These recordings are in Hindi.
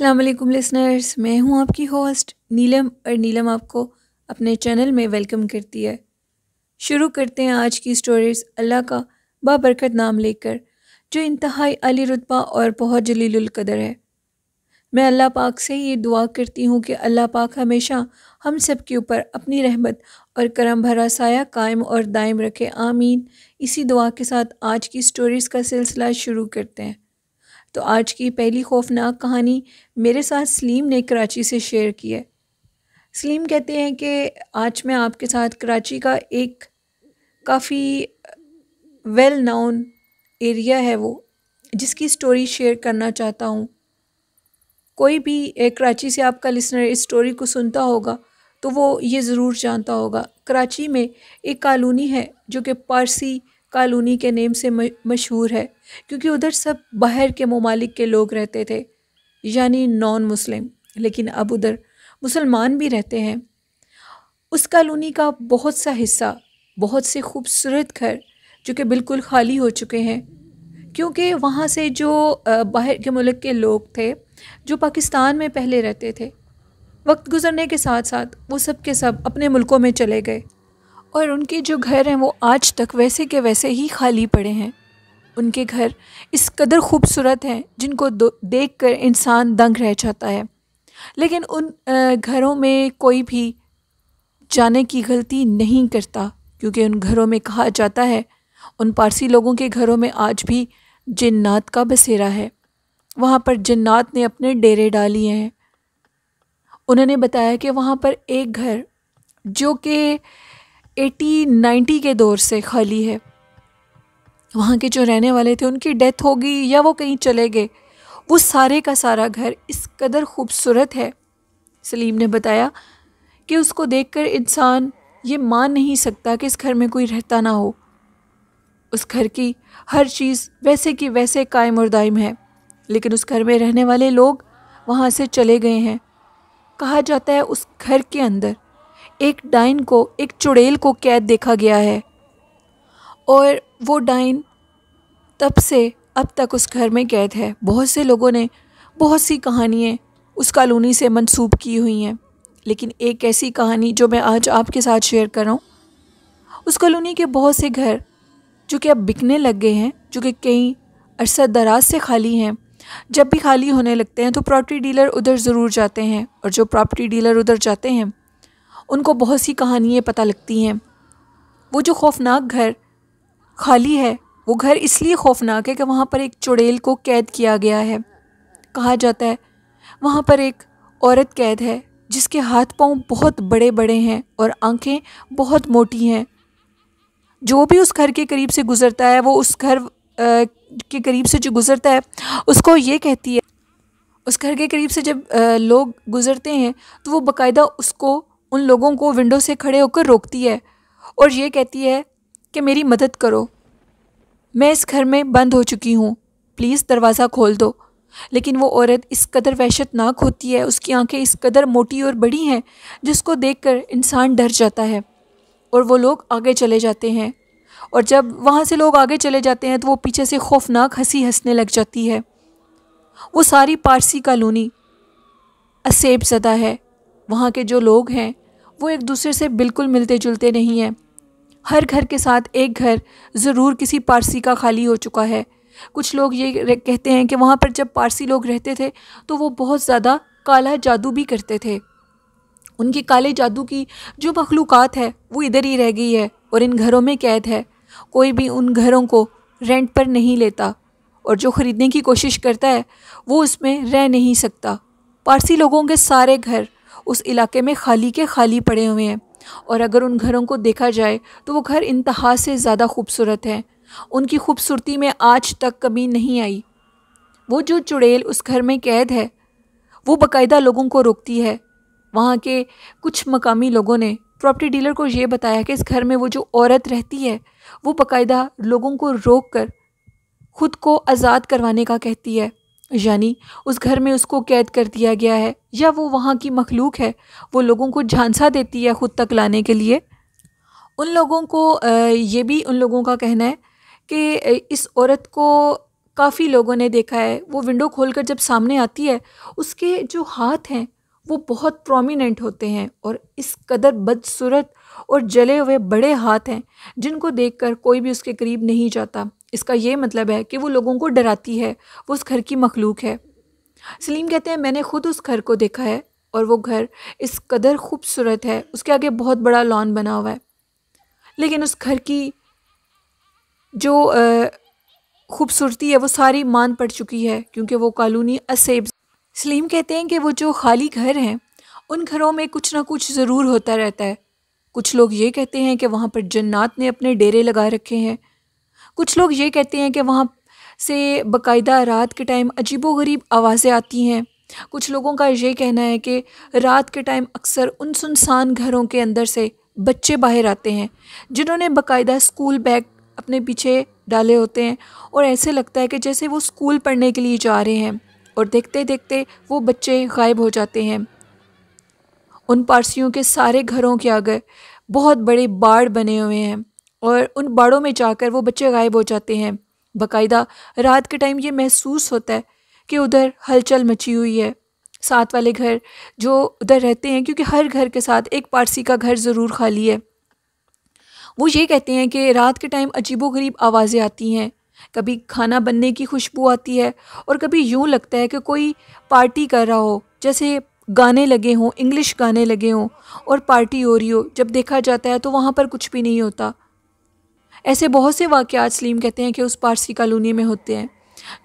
अस्सलाम वालेकुम लिसनर्स मैं हूँ आपकी होस्ट नीलम, और नीलम आपको अपने चैनल में वेलकम करती है। शुरू करते हैं आज की स्टोरीज़ अल्लाह का बाबरकत नाम लेकर, जो इंतहाई अली रुतबा और बहुत जलील कदर है। मैं अल्लाह पाक से ये दुआ करती हूँ कि अल्लाह पाक हमेशा हम सब के ऊपर अपनी रहमत और करम भरा साया कायम और दायम रखे। आमीन। इसी दुआ के साथ आज की स्टोरीज़ का सिलसिला शुरू करते हैं। तो आज की पहली खौफनाक कहानी मेरे साथ सलीम ने कराची से शेयर की है। सलीम कहते हैं कि आज मैं आपके साथ कराची का एक काफ़ी वेल नाउन एरिया है वो, जिसकी स्टोरी शेयर करना चाहता हूँ। कोई भी कराची से आपका लिसनर इस स्टोरी को सुनता होगा तो वो ये ज़रूर जानता होगा। कराची में एक कॉलोनी है जो कि पारसी कॉलोनी के नेम से मशहूर है, क्योंकि उधर सब बाहर के ममालिक के लोग रहते थे, यानी नॉन मुस्लिम लेकिन अब उधर मुसलमान भी रहते हैं। उस कॉलोनी का बहुत सा हिस्सा, बहुत से खूबसूरत घर, जो कि बिल्कुल खाली हो चुके हैं, क्योंकि वहाँ से जो बाहर के मुल्क के लोग थे, जो पाकिस्तान में पहले रहते थे, वक्त गुज़रने के साथ साथ वो सब के सब अपने मुल्कों में चले गए। और उनके जो घर हैं वो आज तक वैसे के वैसे ही खाली पड़े हैं। उनके घर इस कदर खूबसूरत हैं, जिनको देख कर इंसान दंग रह जाता है। लेकिन उन घरों में कोई भी जाने की गलती नहीं करता, क्योंकि उन घरों में कहा जाता है, उन पारसी लोगों के घरों में आज भी जन्नात का बसेरा है। वहाँ पर जन्नात ने अपने डेरे डालिए हैं। उन्होंने बताया कि वहाँ पर एक घर, जो कि एटी नाइन्टी के दौर से खाली है। वहाँ के जो रहने वाले थे, उनकी डेथ हो गई या वो कहीं चले गए, वो सारे का सारा घर इस कदर खूबसूरत है। सलीम ने बताया कि उसको देखकर इंसान ये मान नहीं सकता कि इस घर में कोई रहता ना हो। उस घर की हर चीज़ वैसे की वैसे कायम और दायम है, लेकिन उस घर में रहने वाले लोग वहाँ से चले गए हैं। कहा जाता है उस घर के अंदर एक डाइन को, एक चुड़ैल को कैद देखा गया है। और वो डाइन तब से अब तक उस घर में कैद है। बहुत से लोगों ने बहुत सी कहानियाँ उस कॉलोनी से मंसूब की हुई हैं। लेकिन एक ऐसी कहानी जो मैं आज आपके साथ शेयर कर रहा हूँ, उस कॉलोनी के बहुत से घर, जो कि अब बिकने लग गए हैं, जो कि कई अरसा दराज से खाली हैं, जब भी खाली होने लगते हैं तो प्रॉपर्टी डीलर उधर ज़रूर जाते हैं। और जो प्रॉपर्टी डीलर उधर जाते हैं उनको बहुत सी कहानियाँ पता लगती हैं। वो जो खौफनाक घर खाली है, वो घर इसलिए खौफनाक है कि वहाँ पर एक चुड़ैल को कैद किया गया है। कहा जाता है, वहाँ पर एक औरत कैद है, जिसके हाथ पाँव बहुत बड़े बड़े हैं और आँखें बहुत मोटी हैं। जो भी उस घर के करीब से गुज़रता है, वो उस घर के करीब से जो गुज़रता है, उसको ये कहती है, उस घर के करीब से जब लोग गुज़रते हैं तो वो बाकायदा उसको उन लोगों को विंडो से खड़े होकर रोकती है और ये कहती है कि मेरी मदद करो। मैं इस घर में बंद हो चुकी हूँ। प्लीज़ दरवाज़ा खोल दो। लेकिन वो औरत इस कदर वहशतनाक होती है। उसकी आँखें इस कदर मोटी और बड़ी हैं, जिसको देखकर इंसान डर जाता है। और वो लोग आगे चले जाते हैं। और जब वहाँ से लोग आगे चले जाते हैं तो वो पीछे से खौफनाक हँसी हंसने लग जाती है। वो सारी पारसी कॉलोनी असेब ज़दा है। वहाँ के जो लोग हैं वो एक दूसरे से बिल्कुल मिलते जुलते नहीं हैं। हर घर के साथ एक घर ज़रूर किसी पारसी का खाली हो चुका है। कुछ लोग ये कहते हैं कि वहाँ पर जब पारसी लोग रहते थे तो वो बहुत ज़्यादा काला जादू भी करते थे। उनकी काले जादू की जो मखलूक़ात है, वो इधर ही रह गई है और इन घरों में कैद है। कोई भी उन घरों को रेंट पर नहीं लेता और जो ख़रीदने की कोशिश करता है, वो उसमें रह नहीं सकता। पारसी लोगों के सारे घर उस इलाके में खाली के खाली पड़े हुए हैं। और अगर उन घरों को देखा जाए तो वो घर इंतहा से ज़्यादा खूबसूरत हैं। उनकी खूबसूरती में आज तक कमी नहीं आई। वो जो चुड़ैल उस घर में कैद है, वो बाकायदा लोगों को रोकती है। वहाँ के कुछ मकामी लोगों ने, प्रॉपर्टी डीलर को ये बताया कि इस घर में वो जो औरत रहती है, वो बाकायदा लोगों को रोक कर ख़ुद को आज़ाद करवाने का कहती है। यानी उस घर में उसको कैद कर दिया गया है, या वो वहाँ की मखलूक है, वो लोगों को झांसा देती है ख़ुद तक लाने के लिए। उन लोगों को ये भी उन लोगों का कहना है कि इस औरत को काफ़ी लोगों ने देखा है। वो विंडो खोलकर जब सामने आती है, उसके जो हाथ हैं, वो बहुत प्रोमिनेंट होते हैं और इस कदर बदसूरत और जले हुए बड़े हाथ हैं, जिनको देखकर कोई भी उसके करीब नहीं जाता। इसका ये मतलब है कि वो लोगों को डराती है, वो उस घर की मखलूक है। सलीम कहते हैं, मैंने ख़ुद उस घर को देखा है और वो घर इस कदर खूबसूरत है, उसके आगे बहुत बड़ा लॉन बना हुआ है। लेकिन उस घर की जो खूबसूरती है वो सारी मान पड़ चुकी है, क्योंकि वो कॉलोनी असेब सलीम कहते हैं कि वो जो खाली घर हैं, उन घरों में कुछ ना कुछ ज़रूर होता रहता है। कुछ लोग ये कहते हैं कि वहाँ पर जन्नात ने अपने डेरे लगा रखे हैं कुछ लोग ये कहते हैं कि वहाँ से बाकायदा रात के टाइम अजीबो गरीब आवाज़ें आती हैं। कुछ लोगों का ये कहना है कि रात के टाइम अक्सर उन सुनसान घरों के अंदर से बच्चे बाहर आते हैं, जिन्होंने बाकायदा स्कूल बैग अपने पीछे डाले होते हैं और ऐसे लगता है कि जैसे वो स्कूल पढ़ने के लिए जा रहे हैं और देखते देखते वो बच्चे गायब हो जाते हैं। उन पारसियों के सारे घरों के आगे बहुत बड़े बाढ़ बने हुए हैं। और उन बाड़ों में जाकर वो बच्चे गायब हो जाते हैं। बाकायदा रात के टाइम ये महसूस होता है कि उधर हलचल मची हुई है। साथ वाले घर जो उधर रहते हैं, क्योंकि हर घर के साथ एक पारसी का घर ज़रूर खाली है। वो ये कहते हैं कि रात के टाइम अजीबो गरीब आवाज़ें आती हैं। कभी खाना बनने की खुशबू आती है और कभी यूँ लगता है कि कोई पार्टी कर रहा हो, जैसे गाने लगे हों, इंग्लिश गाने लगे हों और पार्टी हो रही हो। जब देखा जाता है तो वहाँ पर कुछ भी नहीं होता। ऐसे बहुत से वाक़ात सलीम कहते हैं कि उस पारसी कॉलोनी में होते हैं,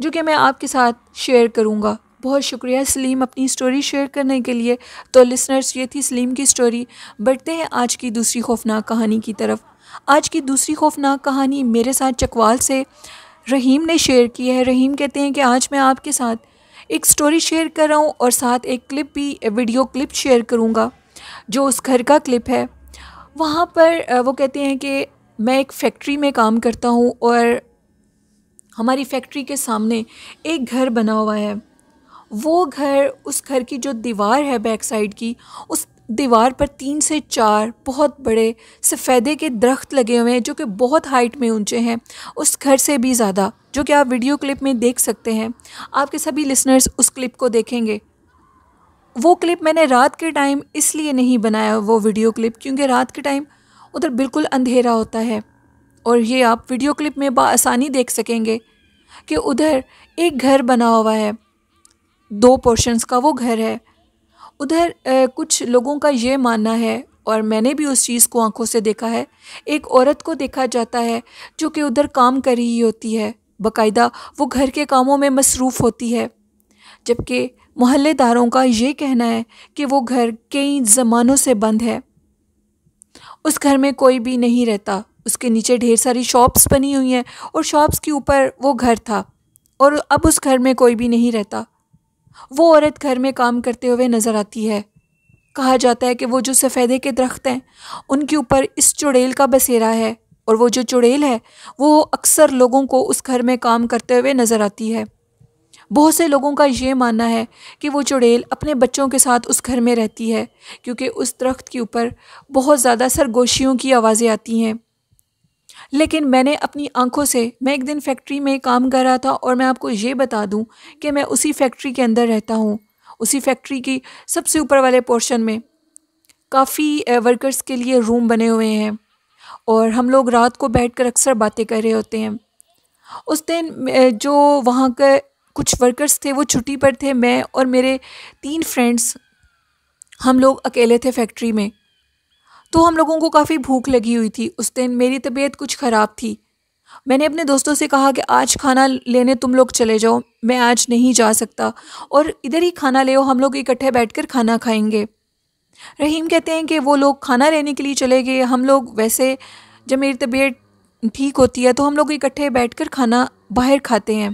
जो कि मैं आपके साथ शेयर करूँगा। बहुत शुक्रिया सलीम अपनी स्टोरी शेयर करने के लिए। तो लिसनर्स, ये थी सलीम की स्टोरी। बढ़ते हैं आज की दूसरी खौफनाक कहानी की तरफ़। आज की दूसरी खौफनाक कहानी मेरे साथ चकवाल से रहीम ने शेयर की है। रहीम कहते हैं कि आज मैं आपके साथ एक स्टोरी शेयर कर रहा हूँ और साथ एक क्लिप भी वीडियो क्लिप शेयर करूँगा, जो उस घर का क्लिप है। वहाँ पर वो कहते हैं कि मैं एक फैक्ट्री में काम करता हूँ और हमारी फैक्ट्री के सामने एक घर बना हुआ है। वो घर, उस घर की जो दीवार है बैक साइड की, उस दीवार पर तीन से चार बहुत बड़े सफ़ेदे के दरख्त लगे हुए हैं, जो कि बहुत हाइट में ऊँचे हैं। उस घर से भी ज़्यादा, जो कि आप वीडियो क्लिप में देख सकते हैं। आपके सभी लिसनर्स उस क्लिप को देखेंगे। वो क्लिप मैंने रात के टाइम इसलिए नहीं बनाया वो वीडियो क्लिप क्योंकि रात के टाइम उधर बिल्कुल अंधेरा होता है। और ये आप वीडियो क्लिप में बसानी देख सकेंगे कि उधर एक घर बना हुआ है। दो पोर्शंस का वो घर है। उधर कुछ लोगों का ये मानना है, और मैंने भी उस चीज़ को आँखों से देखा है। एक औरत को देखा जाता है जो कि उधर काम कर रही होती है। बाकायदा वो घर के कामों में मसरूफ़ होती है। जबकि मोहल्लेदारों का ये कहना है कि वो घर कई ज़मानों से बंद है। उस घर में कोई भी नहीं रहता। उसके नीचे ढेर सारी शॉप्स बनी हुई हैं और शॉप्स के ऊपर वो घर था और अब उस घर में कोई भी नहीं रहता। वो औरत घर में काम करते हुए नज़र आती है। कहा जाता है कि वो जो सफ़ेदे के दरख्त हैं, उनके ऊपर इस चुड़ैल का बसेरा है और वो जो चुड़ैल है, वो अक्सर लोगों को उस घर में काम करते हुए नज़र आती है। बहुत से लोगों का ये मानना है कि वो चुड़ैल अपने बच्चों के साथ उस घर में रहती है, क्योंकि उस दरख्त के ऊपर बहुत ज़्यादा सरगोशियों की आवाज़ें आती हैं। लेकिन मैंने अपनी आँखों से, मैं एक दिन फैक्ट्री में काम कर रहा था और मैं आपको ये बता दूँ कि मैं उसी फैक्ट्री के अंदर रहता हूँ, उसी फैक्ट्री की सबसे ऊपर वाले पोर्शन में। काफ़ी वर्कर्स के लिए रूम बने हुए हैं और हम लोग रात को बैठ कर अक्सर बातें कर रहे होते हैं। उस दिन जो वहाँ के कुछ वर्कर्स थे, वो छुट्टी पर थे, मैं और मेरे तीन फ्रेंड्स हम लोग अकेले थे फैक्ट्री में। तो हम लोगों को काफ़ी भूख लगी हुई थी। उस दिन मेरी तबीयत कुछ ख़राब थी। मैंने अपने दोस्तों से कहा कि आज खाना लेने तुम लोग चले जाओ, मैं आज नहीं जा सकता। और इधर ही खाना ले हम लोग इकट्ठे बैठकर खाना खाएँगे। रहीम कहते हैं कि वो लोग खाना लेने के लिए चले गए। हम लोग वैसे जब मेरी तबीयत ठीक होती है तो हम लोग इकट्ठे बैठकर खाना बाहर खाते हैं।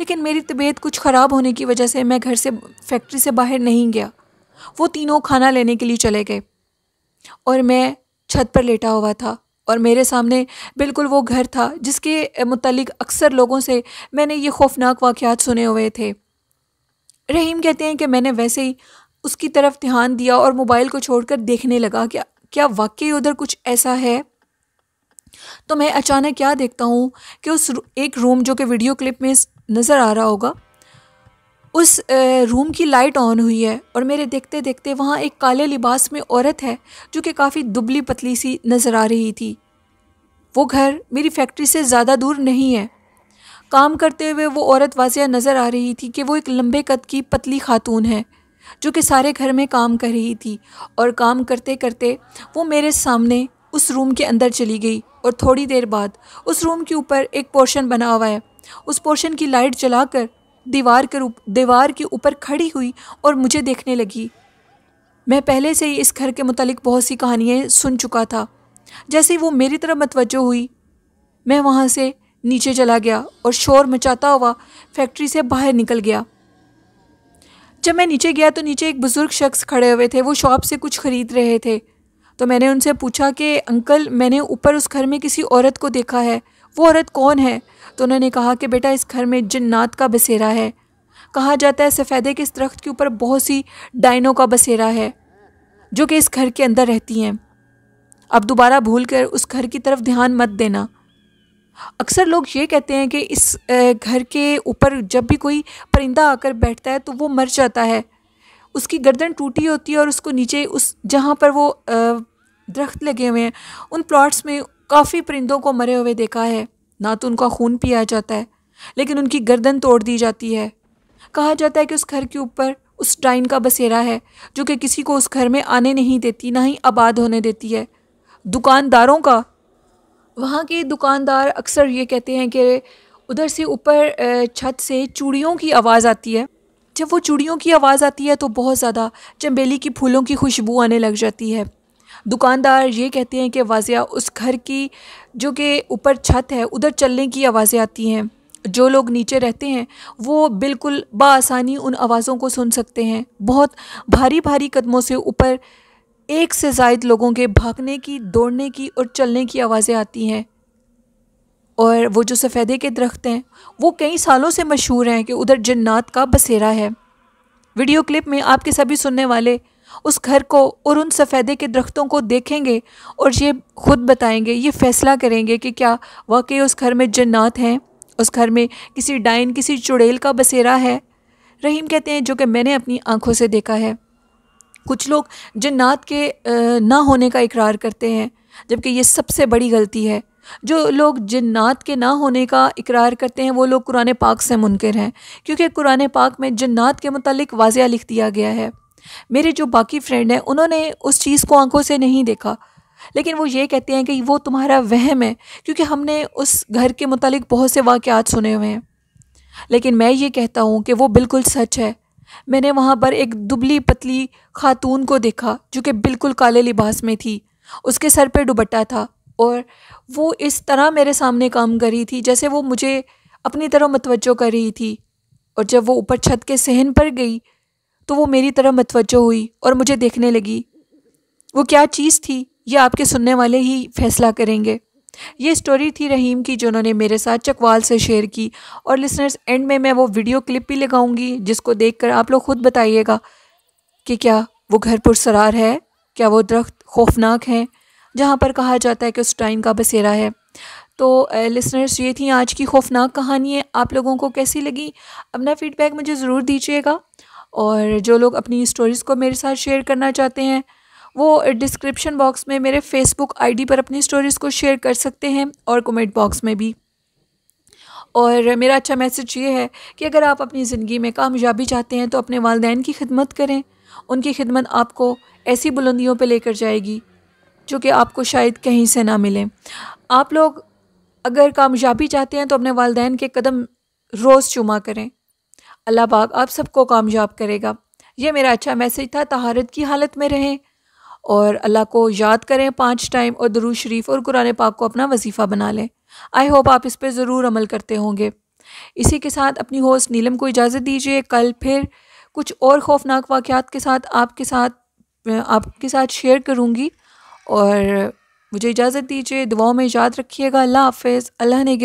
लेकिन मेरी तबीयत कुछ ख़राब होने की वजह से मैं घर से फैक्ट्री से बाहर नहीं गया। वो तीनों खाना लेने के लिए चले गए। और मैं छत पर लेटा हुआ था। और मेरे सामने बिल्कुल वो घर था, जिसके मतलब अक्सर लोगों से मैंने ये खौफनाक वाक़ात सुने हुए थे। रहीम कहते हैं कि मैंने वैसे ही उसकी तरफ़ ध्यान दिया और मोबाइल को छोड़कर देखने लगा, क्या क्या वाकई उधर कुछ ऐसा है? तो मैं अचानक क्या देखता हूँ कि उस एक रूम जो कि वीडियो क्लिप में नज़र आ रहा होगा, उस रूम की लाइट ऑन हुई है और मेरे देखते देखते वहाँ एक काले लिबास में औरत है जो कि काफ़ी दुबली पतली सी नज़र आ रही थी। वो घर मेरी फैक्ट्री से ज़्यादा दूर नहीं है। काम करते हुए वो औरत वाजिया नज़र आ रही थी कि वो एक लंबे कद की पतली खातून है जो कि सारे घर में काम कर रही थी और काम करते करते वो मेरे सामने उस रूम के अंदर चली गई और थोड़ी देर बाद उस रूम के ऊपर एक पोर्शन बना हुआ है। उस पोर्शन की लाइट जलाकर दीवार के दीवार के ऊपर खड़ी हुई और मुझे देखने लगी। मैं पहले से ही इस घर के मुतालिक बहुत सी कहानियाँ सुन चुका था। जैसे ही वो मेरी तरफ़ मतवजो हुई, मैं वहाँ से नीचे चला गया और शोर मचाता हुआ फैक्ट्री से बाहर निकल गया। जब मैं नीचे गया तो नीचे एक बुज़ुर्ग शख्स खड़े हुए थे। वो शॉप से कुछ ख़रीद रहे थे। तो मैंने उनसे पूछा कि, अंकल, मैंने ऊपर उस घर में किसी औरत को देखा है। वो औरत कौन है? तो उन्होंने कहा कि, बेटा, इस घर में जन्नात का बसेरा है। कहा जाता है सफ़ेदे के इस दरख्त के ऊपर बहुत सी डाइनों का बसेरा है, जो कि इस घर के अंदर रहती हैं। अब दोबारा भूल कर उस घर की तरफ़ ध्यान मत देना। अक्सर लोग ये कहते हैं कि इस घर के ऊपर जब भी कोई परिंदा आकर बैठता है तो वो मर जाता है। उसकी गर्दन टूटी होती है और उसको नीचे उस जहाँ पर वो दरख्त लगे हुए हैं, उन प्लॉट्स में काफ़ी परिंदों को मरे हुए देखा है। ना तो उनका खून पिया जाता है, लेकिन उनकी गर्दन तोड़ दी जाती है। कहा जाता है कि उस घर के ऊपर उस डाइन का बसेरा है, जो कि किसी को उस घर में आने नहीं देती, ना ही आबाद होने देती है। दुकानदारों का, वहाँ के दुकानदार अक्सर ये कहते हैं कि उधर से ऊपर छत से चूड़ियों की आवाज़ आती है। जब वो चूड़ियों की आवाज़ आती है तो बहुत ज़्यादा चंबेली की फूलों की खुशबू आने लग जाती है। दुकानदार ये कहते हैं कि वाजिया उस घर की, जो कि ऊपर छत है, उधर चलने की आवाज़ें आती हैं। जो लोग नीचे रहते हैं, वो बिल्कुल बासानी उन आवाज़ों को सुन सकते हैं। बहुत भारी भारी कदमों से ऊपर एक से ज़ायद लोगों के भागने की, दौड़ने की और चलने की आवाज़ें आती हैं। और वो जो सफ़ेदे के दरख्त हैं, वो कई सालों से मशहूर हैं कि उधर जन्नात का बसेरा है। वीडियो क्लिप में आपके सभी सुनने वाले उस घर को और उन सफ़ेदे के दरख्तों को देखेंगे और ये ख़ुद बताएँगे, ये फ़ैसला करेंगे कि क्या वाकई उस घर में जन्नात हैं, उस घर में किसी डाइन, किसी चुड़ैल का बसेरा है? रहीम कहते हैं, जो कि मैंने अपनी आँखों से देखा है। कुछ लोग जन्नात के ना होने का इकरार करते हैं। जबकि ये सबसे बड़ी गलती है। जो लोग जन्नात के ना होने का इकरार करते हैं, वो लोग कुरान पाक से मुनकर हैं, क्योंकि कुरान पाक में जन्नात के मतलब वाजिया लिख दिया गया है। मेरे जो बाकी फ्रेंड हैं, उन्होंने उस चीज़ को आँखों से नहीं देखा। लेकिन वो ये कहते हैं कि वो तुम्हारा वहम है, क्योंकि हमने उस घर के मतलब बहुत से वाक़ात सुने हुए हैं। लेकिन मैं ये कहता हूँ कि वो बिल्कुल सच है। मैंने वहाँ पर एक दुबली पतली खातून को देखा, जो कि बिल्कुल काले लिबास में थी। उसके सर पे दुबट्टा था और वो इस तरह मेरे सामने काम कर रही थी जैसे वो मुझे अपनी तरह मतवजो कर रही थी। और जब वो ऊपर छत के सहन पर गई तो वो मेरी तरह मतवजो हुई और मुझे देखने लगी। वो क्या चीज़ थी, ये आपके सुनने वाले ही फैसला करेंगे। ये स्टोरी थी रहीम की जो उन्होंने मेरे साथ चकवाल से शेयर की। और लिसनर्स एंड में मैं वो वीडियो क्लिप भी लगाऊँगी जिसको देखकर आप लोग खुद बताइएगा कि क्या वो घर पुरसरार है? क्या वो दरख्त खौफनाक हैं? जहाँ पर कहा जाता है कि उस टाइम का बसेरा है। तो लिसनर्स ये थी आज की खौफनाक कहानियाँ आप लोगों को कैसी लगी? अपना फ़ीडबैक मुझे ज़रूर दीजिएगा। और जो लोग अपनी स्टोरीज़ को मेरे साथ शेयर करना चाहते हैं, वो डिस्क्रिप्शन बॉक्स में मेरे फेसबुक आईडी पर अपनी स्टोरीज़ को शेयर कर सकते हैं और कमेंट बॉक्स में भी। और मेरा अच्छा मैसेज ये है कि अगर आप अपनी ज़िंदगी में कामयाबी चाहते हैं तो अपने वालदेन की खिदमत करें। उनकी खिदमत आपको ऐसी बुलंदियों पर लेकर जाएगी, जो कि आपको शायद कहीं से ना मिले। आप लोग अगर कामयाबी चाहते हैं तो अपने वालदेन के कदम रोज़ चुमा करें। अल्लाह पाक आप सबको कामयाब करेगा। ये मेरा अच्छा मैसेज था, तहारत की हालत में रहें और अल्लाह को याद करें पाँच टाइम और दरू शरीफ और कुरान पाक को अपना वजीफ़ा बना लें। आई होप आप इस पर ज़रूर अमल करते होंगे। इसी के साथ अपनी होस्ट नीलम को इजाज़त दीजिए। कल फिर कुछ और खौफनाक वाक़ात के साथ आपके साथ आपके साथ शेयर करूँगी। और मुझे इजाज़त दीजिए, दुआओं में याद रखिएगा। अल्लाह हाफ़ अल्लाह ने